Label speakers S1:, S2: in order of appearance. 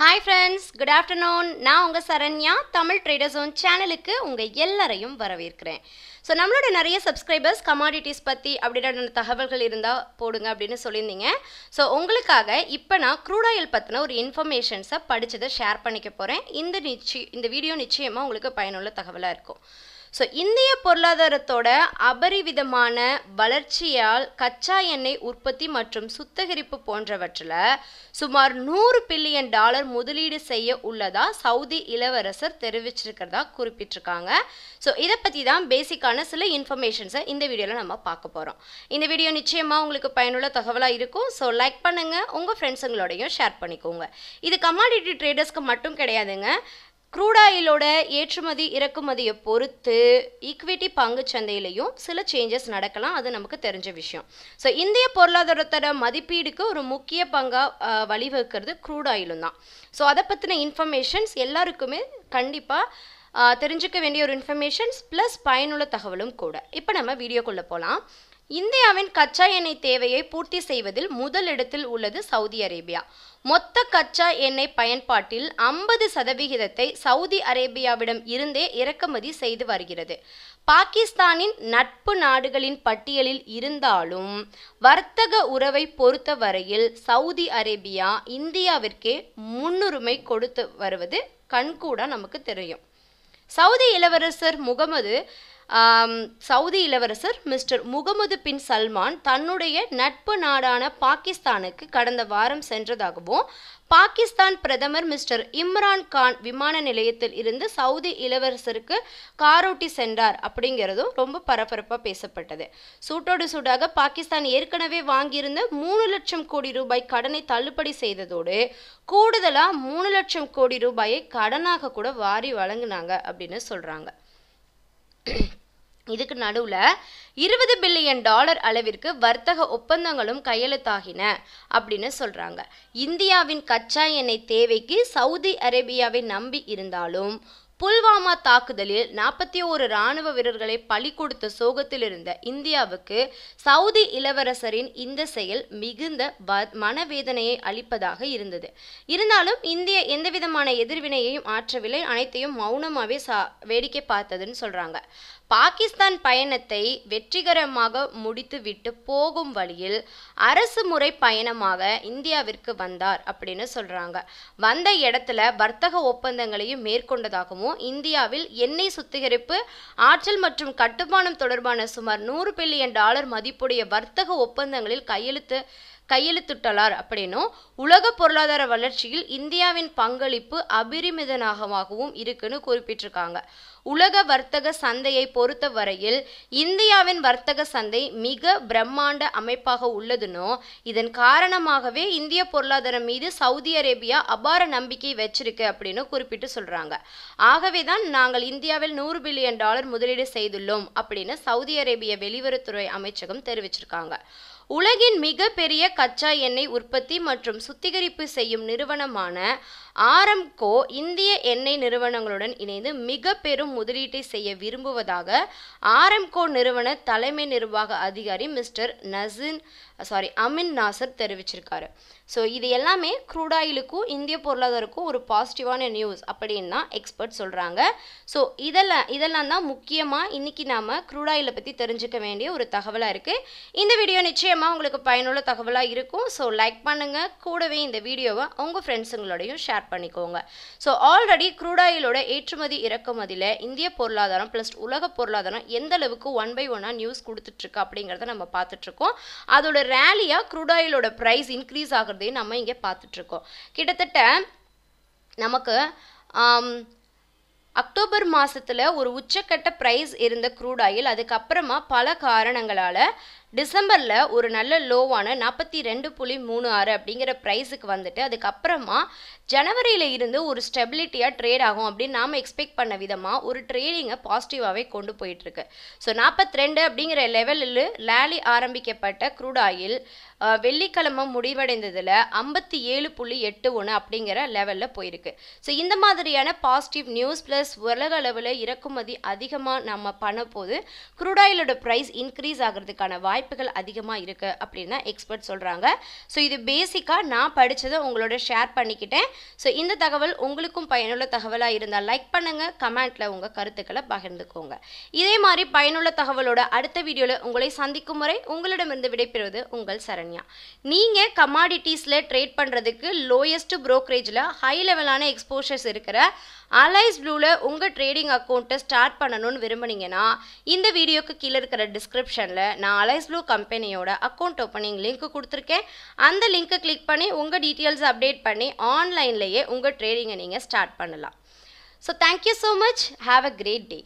S1: Hi friends good afternoon நான் உங்கள் Saranya Tamil traders zone சேனலுக்கு உங்கள் எல்லாரையும் வரவேற்கிறேன். ஸோ நம்மளோட நிறைய சப்ஸ்கிரைபர்ஸ் கமாடிட்டிஸ் பற்றி அப்படின்ற தகவல்கள் இருந்தால் போடுங்க அப்படின்னு சொல்லியிருந்தீங்க. ஸோ உங்களுக்காக இப்போ நான் க்ரூட் ஆயில் பற்றின ஒரு இன்ஃபர்மேஷன்ஸை படித்ததை ஷேர் பண்ணிக்க போகிறேன் இந்த நிச்சய இந்த வீடியோ நிச்சயமாக உங்களுக்கு பயனுள்ள தகவலாக இருக்கும். ஸோ இந்திய பொருளாதாரத்தோட அபரிவிதமான வளர்ச்சியால் கச்சா எண்ணெய் உற்பத்தி மற்றும் சுத்திகரிப்பு போன்றவற்றில் சுமார் நூறு பில்லியன் டாலர் முதலீடு செய்ய உள்ளதா சவுதி இளவரசர் தெரிவிச்சிருக்கிறதா குறிப்பிட்டிருக்காங்க. ஸோ இதை பற்றி தான் பேசிக்கான சில இன்ஃபர்மேஷன்ஸை இந்த வீடியோவில் நம்ம பார்க்க போகிறோம் இந்த வீடியோ நிச்சயமாக உங்களுக்கு பயனுள்ள தகவலாக இருக்கும். ஸோ லைக் பண்ணுங்கள் உங்கள் ஃப்ரெண்ட்ஸுங்களோடையும் ஷேர் பண்ணிக்கோங்க. இது கமாடிட்டி ட்ரேடர்ஸ்க்கு மட்டும் கிடையாதுங்க. க்ரூட் ஆயிலோட ஏற்றுமதி இறக்குமதியை பொறுத்து ஈக்விட்டி பங்கு சந்தையிலையும் சில சேஞ்சஸ் நடக்கலாம். அது நமக்கு தெரிஞ்ச விஷயம். ஸோ இந்திய பொருளாதாரத்தோட மதிப்பீடுக்கு ஒரு முக்கிய பங்காக வழிவகுக்கிறது க்ரூட் ஆயிலும் தான். ஸோ அதை பற்றின இன்ஃபர்மேஷன்ஸ் எல்லாருக்குமே கண்டிப்பாக தெரிஞ்சுக்க வேண்டிய ஒரு இன்ஃபர்மேஷன்ஸ் ப்ளஸ் பயனுள்ள தகவலும் கூட. இப்போ நம்ம வீடியோக்குள்ளே போகலாம் இந்தியாவின் கச்சா எண்ணெய் தேவையை பூர்த்தி செய்வதில் முதலிடத்தில் உள்ளது சவுதி அரேபியா. மொத்த கச்சா எண்ணெய் பயன்பாட்டில் ஐம்பது சதவிகிதத்தை சவுதி அரேபியாவிடம் இருந்தே இறக்குமதி செய்து வருகிறது. பாகிஸ்தானின் நட்பு நாடுகளின் பட்டியலில் இருந்தாலும் வர்த்தக உறவை பொறுத்த வரையில் சவுதி அரேபியா இந்தியாவிற்கே முன்னுரிமை கொடுத்து வருவது கண்கூட நமக்கு தெரியும். சவுதி இளவரசர் முகமது சவுதி இளவரசர் மிஸ்டர் முகமது பின் சல்மான் தன்னுடைய நட்பு நாடான பாகிஸ்தானுக்கு கடந்த வாரம் சென்றதாகவும் பாகிஸ்தான் பிரதமர் மிஸ்டர் இம்ரான் கான் விமான நிலையத்தில் இருந்து சவுதி இளவரசருக்கு காரோட்டி சென்றார் அப்படிங்கிறதும் ரொம்ப பரபரப்பாக பேசப்பட்டது. சூட்டோடு சூடாக பாகிஸ்தான் ஏற்கனவே வாங்கியிருந்த மூணு லட்சம் கோடி ரூபாய் கடனை தள்ளுபடி செய்ததோடு கூடுதலாக மூணு லட்சம் கோடி ரூபாயை கடனாக கூட வாரி வழங்கினாங்க அப்படின்னு சொல்கிறாங்க இதுக்கு நடுவில் இருபது பில்லியன் டாலர் அளவிற்கு வர்த்தக ஒப்பந்தங்களும் கையெழுத்தாகின அப்படின்னு சொல்கிறாங்க இந்தியாவின் கச்சா எண்ணெய் தேவைக்கு சவுதி அரேபியாவை நம்பி இருந்தாலும் புல்வாமா தாக்குதலில் நாற்பத்தி ஓரு இராணுவ வீரர்களை பலி கொடுத்த சோகத்தில் இருந்த இந்தியாவுக்கு சவுதி இளவரசரின் இந்த செயல் மிகுந்த வ மனவேதனையை அளிப்பதாக இருந்தது. இருந்தாலும் இந்திய எந்தவிதமான எதிர்வினையையும் ஆற்றவில்லை அனைத்தையும் மௌனமாகவே சா வேடிக்கை பார்த்ததுன்னு சொல்கிறாங்க பாகிஸ்தான் பயணத்தை வெற்றிகரமாக முடித்துவிட்டு போகும் வழியில் அரசு முறை பயணமாக இந்தியாவிற்கு வந்தார் அப்படின்னு சொல்கிறாங்க வந்த இடத்துல வர்த்தக ஒப்பந்தங்களையும் மேற்கொண்டதாகவும் இந்தியாவில் எண்ணெய் சுத்திகரிப்பு ஆற்றல் மற்றும் கட்டுமானம் தொடர்பான சுமார் நூறு பில்லியன் டாலர் மதிப்புடைய வர்த்தக ஒப்பந்தங்களில் கையெழுத்து கையெழுத்திட்டுள்ளார் அப்படின்னும் உலக பொருளாதார வளர்ச்சியில் இந்தியாவின் பங்களிப்பு அபிரிமிதனாகவும் இருக்குன்னு குறிப்பிட்டிருக்காங்க. உலக வர்த்தக சந்தையை பொறுத்த வரையில் இந்தியாவின் வர்த்தக சந்தை மிக பிரம்மாண்ட அமைப்பாக உள்ளதுனோ இதன் காரணமாகவே இந்திய பொருளாதாரம் மீது சவுதி அரேபியா அபார நம்பிக்கை வச்சிருக்கு அப்படின்னு குறிப்பிட்டு சொல்றாங்க. ஆகவே தான் நாங்கள் இந்தியாவில் நூறு பில்லியன் டாலர் முதலீடு செய்துள்ளோம் அப்படின்னு சவுதி அரேபிய வெளியுறவுத்துறை அமைச்சகம் தெரிவிச்சிருக்காங்க. உலகின் மிகப்பெரிய கச்சா எண்ணெய் உற்பத்தி மற்றும் சுத்திகரிப்பு செய்யும் நிறுவனமான ஆரம்கோ இந்திய எண்ணெய் நிறுவனங்களுடன் இணைந்து மிக பெரும் முதலீட்டை செய்ய விரும்புவதாக ஆரம்கோ நிறுவன தலைமை நிர்வாக அதிகாரி மிஸ்டர் நசின் சாரி அமின் நாசர் தெரிவிச்சிருக்காரு. ஸோ இது எல்லாமே க்ரூடாயிலுக்கும் இந்திய பொருளாதாரக்கும் ஒரு பாசிட்டிவான நியூஸ் அப்படின்னு தான் எக்ஸ்பர்ட் சொல்கிறாங்க ஸோ இதெல்லாம் இதெல்லாம் தான் முக்கியமாக இன்றைக்கி நாம் க்ரூடாயிலை பற்றி தெரிஞ்சுக்க வேண்டிய ஒரு தகவலாக இருக்குது இந்த வீடியோ நிச்சயமாக உங்களுக்கு பயனுள்ள தகவலாக இருக்கும். ஸோ லைக் பண்ணுங்கள் கூடவே இந்த வீடியோவை உங்கள் ஃப்ரெண்ட்ஸுங்களோடையும் ஷேர் பண்ணிக்கோங்க. ஸோ ஆல்ரெடி க்ரூட் ஆயிலோட ஏற்றுமதி இறக்குமதியில் இந்திய பொருளாதாரம் ப்ளஸ் உலக பொருளாதாரம் எந்த அளவுக்கு ஒன் பை ஒன்னாக நியூஸ் கொடுத்துட்ருக்கு அப்படிங்கிறத நம்ம பார்த்துட்ருக்கோம் அதோட ரேலியாக க்ரூட் ஆயிலோட ப்ரைஸ் இன்க்ரீஸ் ஆகிறதையும் நம்ம இங்கே பார்த்துட்ருக்கோம் கிட்டத்தட்ட நமக்கு அக்டோபர் மாதத்தில் ஒரு உச்சக்கட்ட ப்ரைஸ் இருந்த க்ரூட் ஆயில் அதுக்கப்புறமா பல காரணங்களால் டிசம்பரில் ஒரு நல்ல லோவான நாற்பத்தி ரெண்டு புள்ளி மூணு ஆறு அப்படிங்கிற ப்ரைஸுக்கு வந்துட்டு அதுக்கப்புறமா ஜனவரியில் இருந்து ஒரு ஸ்டெபிலிட்டியாக ட்ரேட் ஆகும் அப்படின்னு நாம் எக்ஸ்பெக்ட் பண்ண விதமாக ஒரு ட்ரேடிங்கை பாசிட்டிவாகவே கொண்டு போயிட்டுருக்கு. ஸோ நாற்பத்தி ரெண்டு அப்படிங்கிற லெவலில் லேலி ஆரம்பிக்கப்பட்ட க்ரூட் ஆயில் வெள்ளிக்கிழமை முடிவடைந்ததில் ஐம்பத்தி ஏழு புள்ளி எட்டு ஒன்று அப்படிங்கிற லெவலில் போயிருக்கு. ஸோ இந்த மாதிரியான பாசிட்டிவ் நியூஸ் ப்ளஸ் உலக அளவில் இறக்குமதி அதிகமாக நம்ம பண்ண போது ஆயிலோட ப்ரைஸ் இன்க்ரீஸ் ஆகிறதுக்கான வாய்ப்புகள் அதிகமாக இருக்குது அப்படின்னு எக்ஸ்பர்ட் சொல்கிறாங்க ஸோ இது பேசிக்காக நான் படித்ததை உங்களோட ஷேர் பண்ணிக்கிட்டேன். ஸோ இந்த தகவல் உங்களுக்கும் பயனுள்ள தகவலாக இருந்தால் லைக் பண்ணுங்கள் கமெண்ட்டில் உங்கள் கருத்துக்களை பகிர்ந்துக்கோங்க. இதே மாதிரி பயனுள்ள தகவலோட அடுத்த வீடியோவில் உங்களை சந்திக்கும் முறை உங்களிடமிருந்து விடைபெறுவது உங்கள் சரண்யா. நீங்கள் கமாடிட்டிஸில் ட்ரேட் பண்ணுறதுக்கு லோயஸ்ட் ப்ரோக்கரேஜில் ஹை லெவலான எக்ஸ்போஷர்ஸ் இருக்கிற அலைஸ் ப்ளூவில் உங்கள் ட்ரேடிங் அக்கௌண்ட்டை ஸ்டார்ட் பண்ணணும்னு விரும்புனீங்கன்னா இந்த வீடியோக்கு கீழே இருக்கிற டிஸ்கிரிப்ஷனில் நான் அலைஸ் ப்ளூ கம்பெனியோட அக்கௌண்ட் ஓப்பனிங் லிங்க் கொடுத்துருக்கேன். அந்த லிங்க்கை கிளிக் பண்ணி உங்கள் டீட்டெயில்ஸ் அப்டேட் பண்ணி ஆன்லைன்லேயே உங்கள் ட்ரேடிங்கை நீங்கள் ஸ்டார்ட் பண்ணலாம். So thank you so much have a great day